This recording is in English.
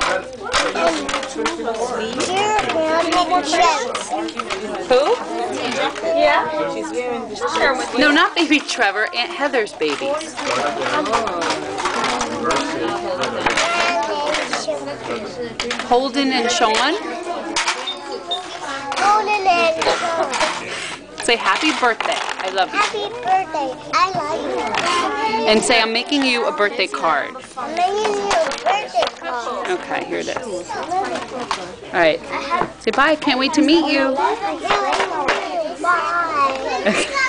here? Who? Yeah. No, not baby Trevor. Aunt Heather's babies. Holden and Sean. Golden and Sean. Say happy birthday. I love you. Happy birthday. I love you. And say I'm making you a birthday card. I'm making you a birthday card. Okay, here it is. All right. Say bye. Can't wait to meet you. Bye.